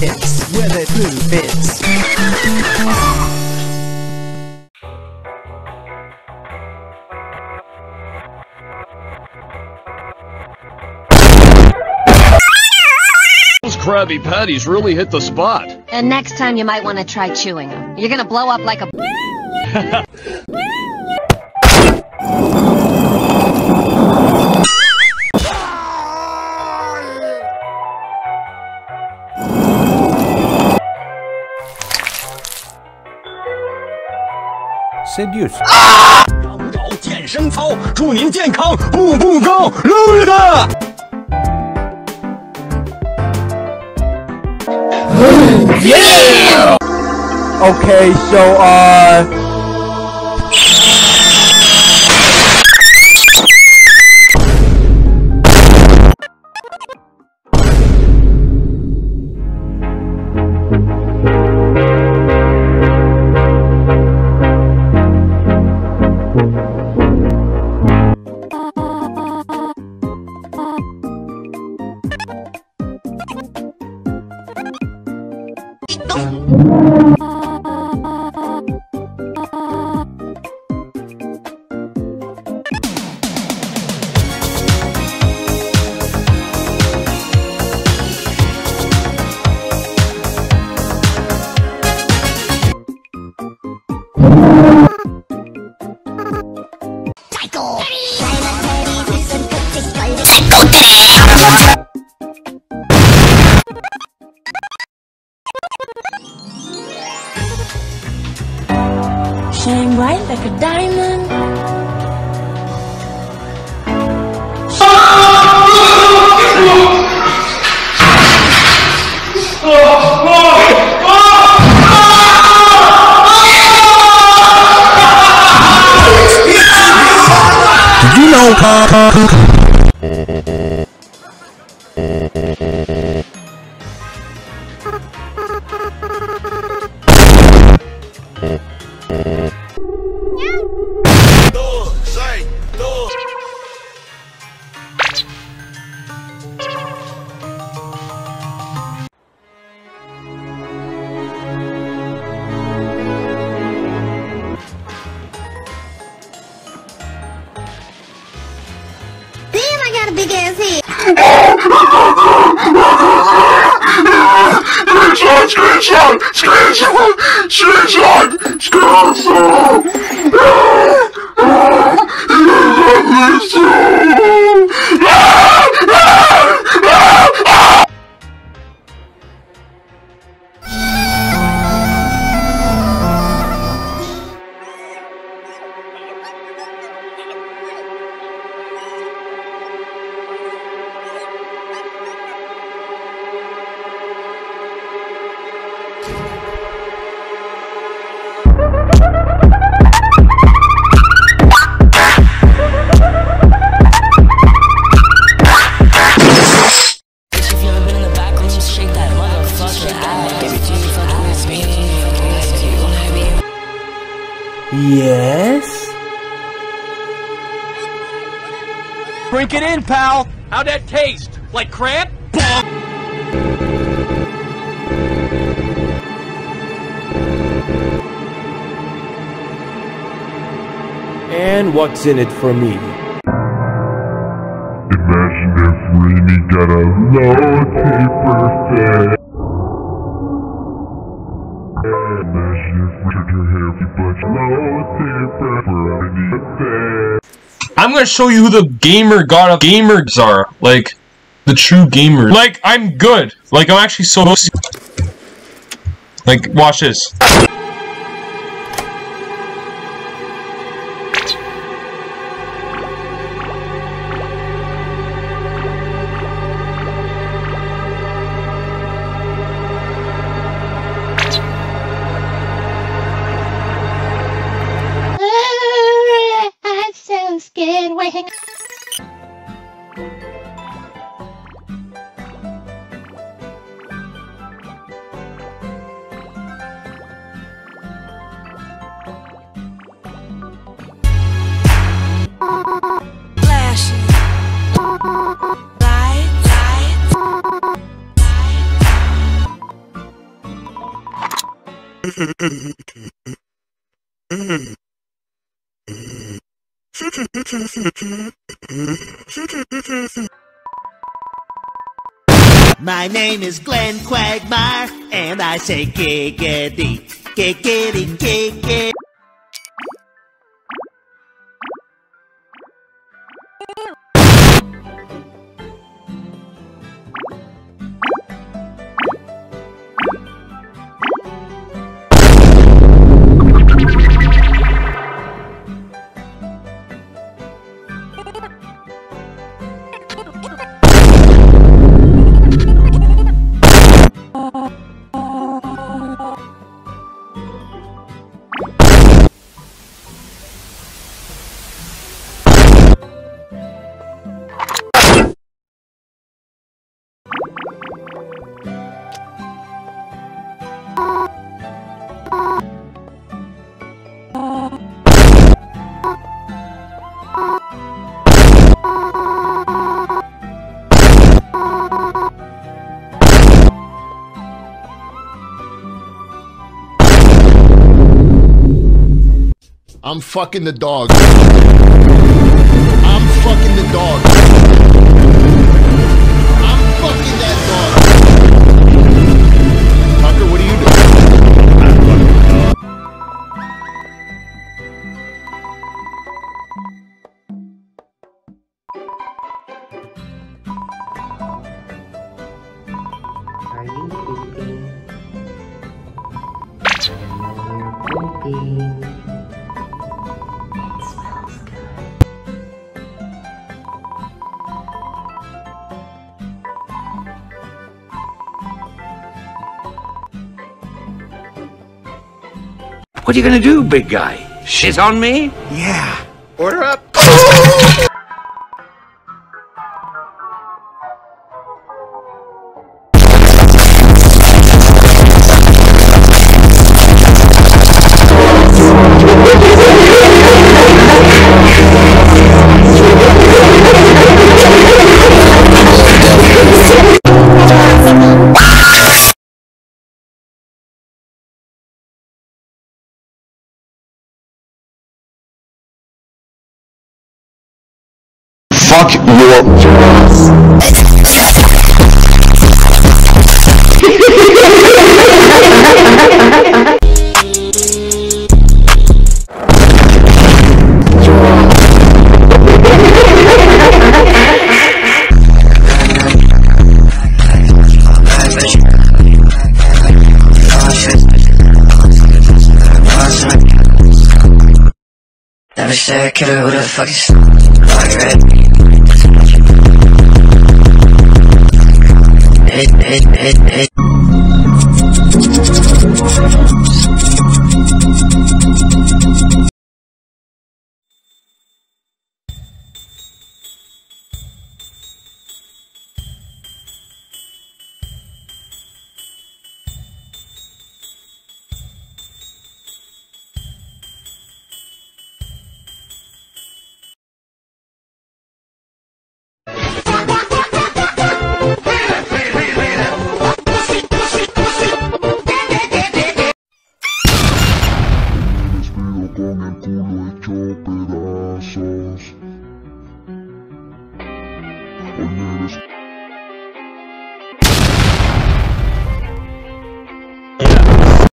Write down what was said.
It's where the blue fits. Those Krabby Patties really hit the spot. And next time you might want to try chewing them. You're gonna blow up like a. Seduce. 张昭健身操，祝您健康，步步高，溜溜达。Okay, so uh. If Yes. Drink it in, pal. How'd that taste? Like crap? And what's in it for me? Imagine if Rainy got a low taper fit. I'm gonna show you who the gamer god of gamers are. Like, the true gamers. Like, I'm good. Like, I'm actually so. Like, watch this. My name is Glenn Quagmire, and I say giggity, giggity, giggity. I'm fucking the dog. I'm fucking the dog. I'm fucking that dog. Tucker, what are you doing? Are you pooping? What are you gonna do, big guy? Shit on me? Yeah. Order up. Fuck your said killer, who the fuck is Roger it.